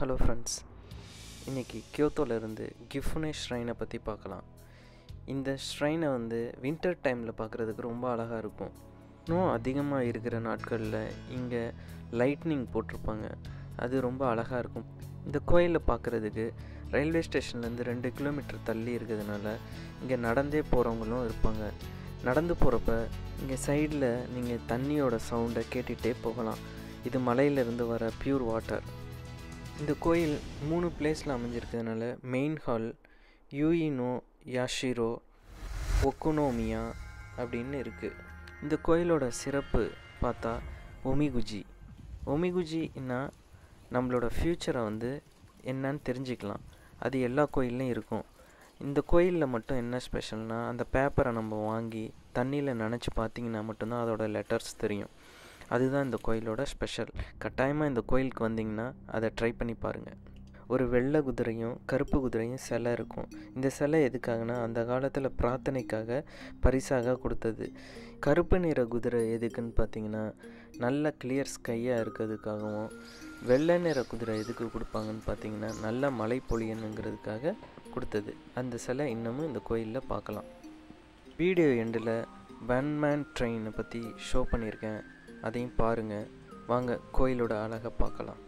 Hello friends இன்றைக்கி கியோத்தோலேருந்து கிஃப்னே ஷ்ரைனை பற்றி பார்க்கலாம். இந்த ஷ்ரைனை வந்து வின்டர் டைமில் பார்க்குறதுக்கு ரொம்ப அழகாக இருக்கும். இன்னும் அதிகமாக இருக்கிற நாட்களில் இங்கே லைட்னிங் போட்டிருப்பாங்க. அது ரொம்ப அழகாக இருக்கும். இந்த கோயிலை பார்க்குறதுக்கு ரயில்வே ஸ்டேஷன்லேருந்து ரெண்டு கிலோமீட்டர் தள்ளி இருக்கிறதுனால இங்கே நடந்தே போகிறவங்களும் இருப்பாங்க. நடந்து போகிறப்ப இங்கே சைடில் நீங்கள் தண்ணியோட சவுண்டை கேட்டுகிட்டே போகலாம். இது மலையிலேருந்து வர பியூர் வாட்டர் இந்த கோயில் மூணு பிளேஸில் அமைஞ்சிருக்கிறதுனால மெயின் ஹால் யூயினோ யாஷிரோ ஒக்குனோமியா அப்படின்னு இருக்குது இந்த கோயிலோட சிறப்பு பார்த்தா ஒமிகுஜி ஒமிகுஜின்னா நம்மளோட ஃப்யூச்சரை வந்து என்னன்னு தெரிஞ்சுக்கலாம். அது எல்லா கோயில்லையும் இருக்கும். இந்த கோயிலில் மட்டும் என்ன ஸ்பெஷல்னால் அந்த பேப்பரை நம்ம வாங்கி தண்ணியில் நினச்சி பார்த்தீங்கன்னா மட்டும்தான் அதோடய லெட்டர்ஸ் தெரியும். அதுதான் இந்த கோயிலோட ஸ்பெஷல் கட்டாயமாக இந்த கோயிலுக்கு வந்தீங்கன்னா அதை ட்ரை பண்ணி பாருங்கள் ஒரு வெள்ளை குதிரையும் கருப்பு குதிரையும் சிலை இருக்கும். இந்த சிலை எதுக்காகனா அந்த காலத்தில் பிரார்த்தனைக்காக பரிசாக கொடுத்தது. கருப்பு நிற குதிரை எதுக்குன்னு பார்த்தீங்கன்னா நல்ல கிளியர் ஸ்கையாக இருக்கிறதுக்காகவும் வெள்ளை நிற குதிரை எதுக்கு கொடுப்பாங்கன்னு பார்த்தீங்கன்னா நல்ல மழை பொழியணுங்கிறதுக்காக கொடுத்தது. அந்த சிலை இன்னமும் இந்த கோயிலில் பார்க்கலாம் வீடியோ எண்டில் ஒன் மேன் ட்ரெயினை பற்றி ஷோ பண்ணியிருக்கேன். அதையும் பாருங்கள் வாங்க கோயிலோட அழகை பார்க்கலாம்.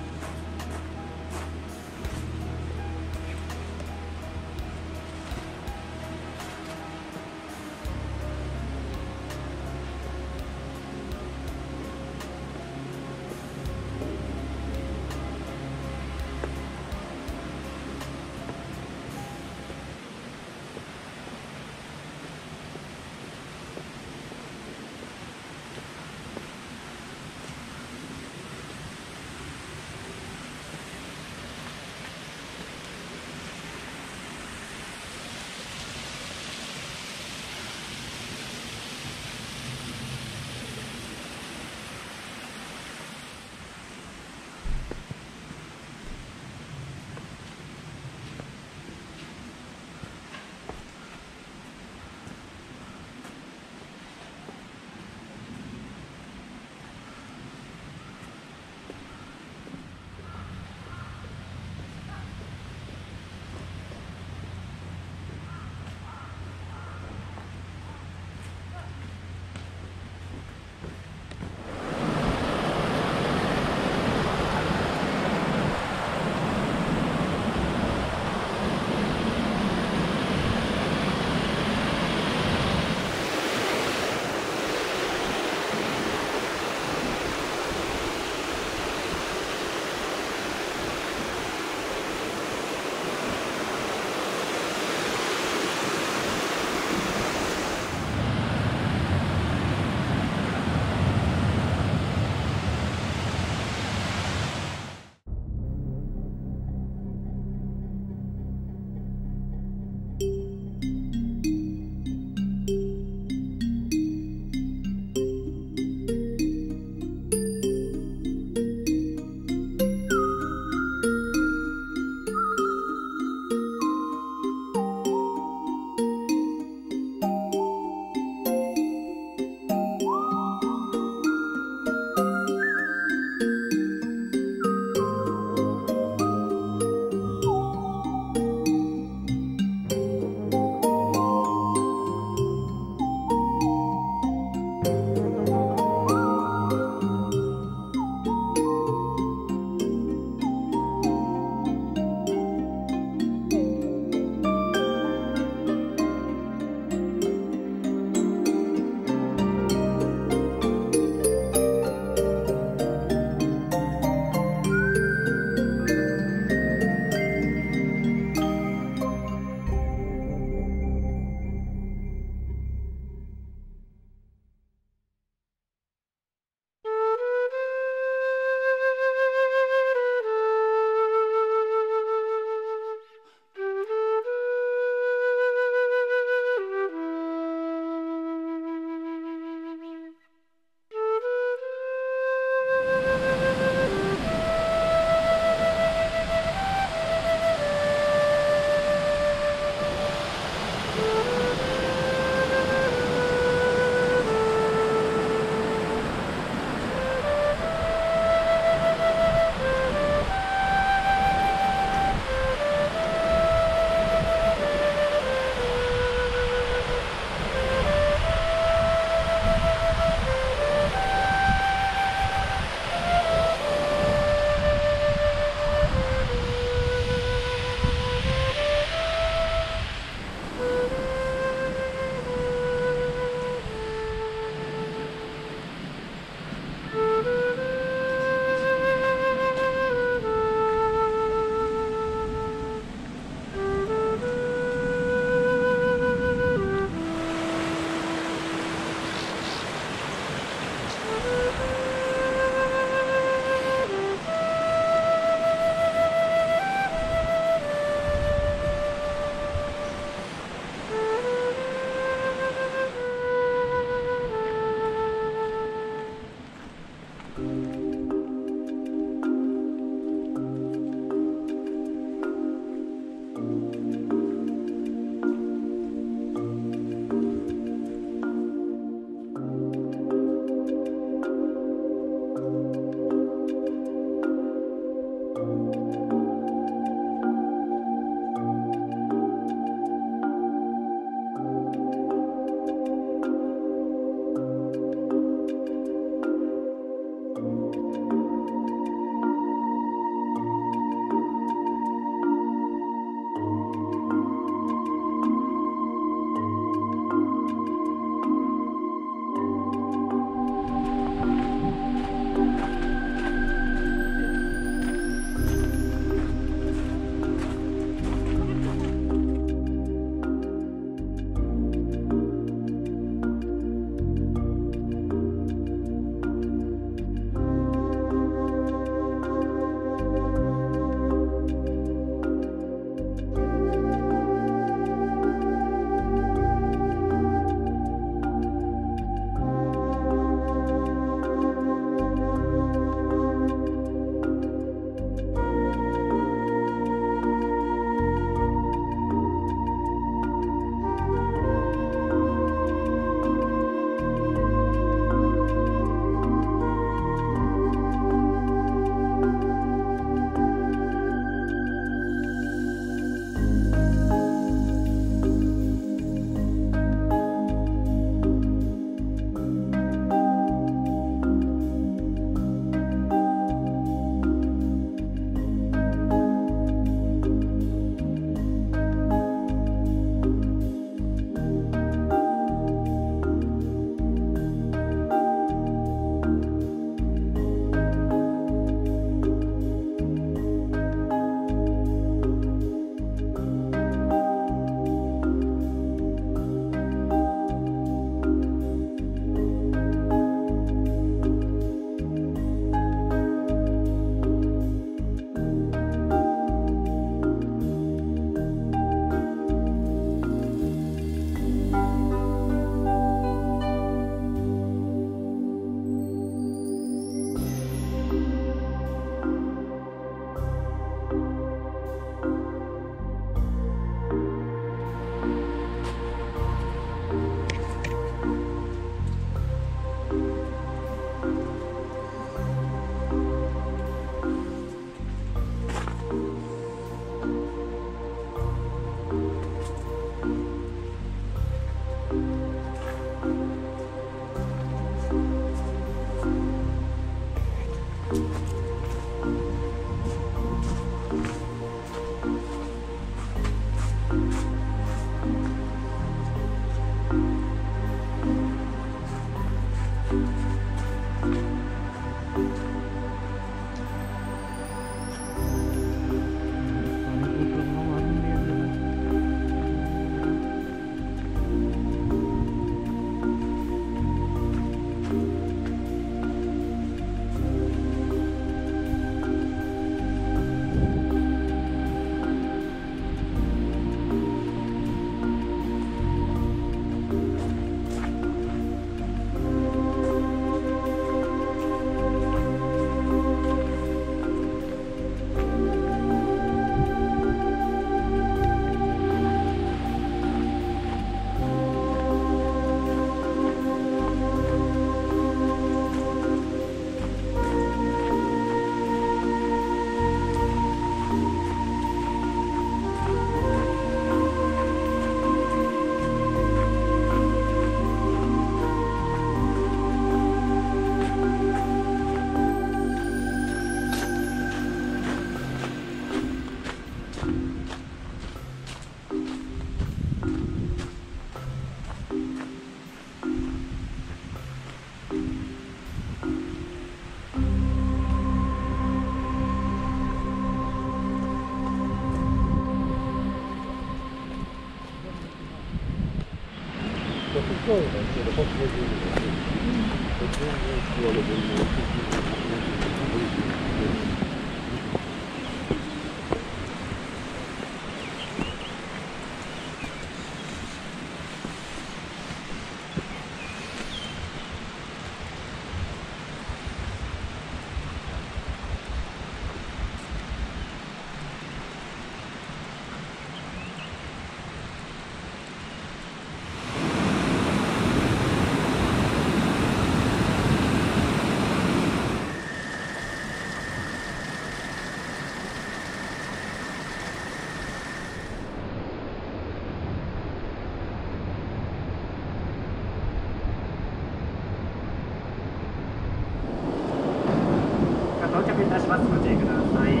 到着いたしますご注意ください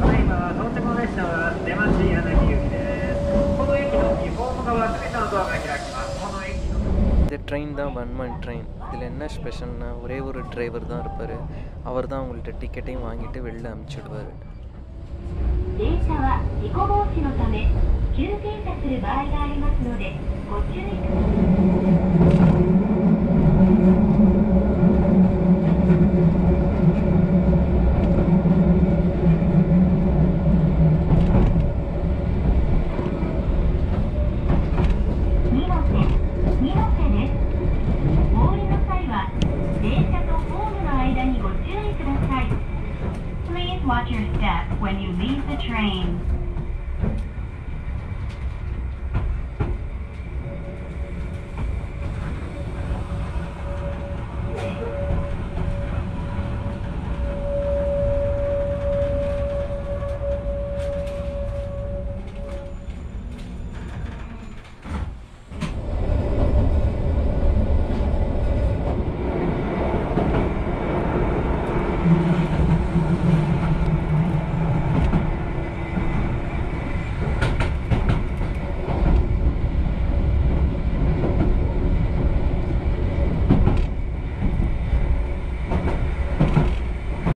ただいま到着の列車は出町柳行きですこの駅の2ホーム側全てのドアが開きますこの駅の இந்த ட்ரெயின் தான் ஒன் மந்த் ட்ரெயின் இதில் என்ன ஸ்பெஷல்னா ஒரே ஒரு டிரைவர் தான் இருப்பார் அவர் தான் உங்கள்கிட்ட டிக்கெட்டையும் வாங்கிட்டு வெளில அனுப்பிச்சிடுவார் 電車は事故防止のため急停車する場合がありますのでご注意ください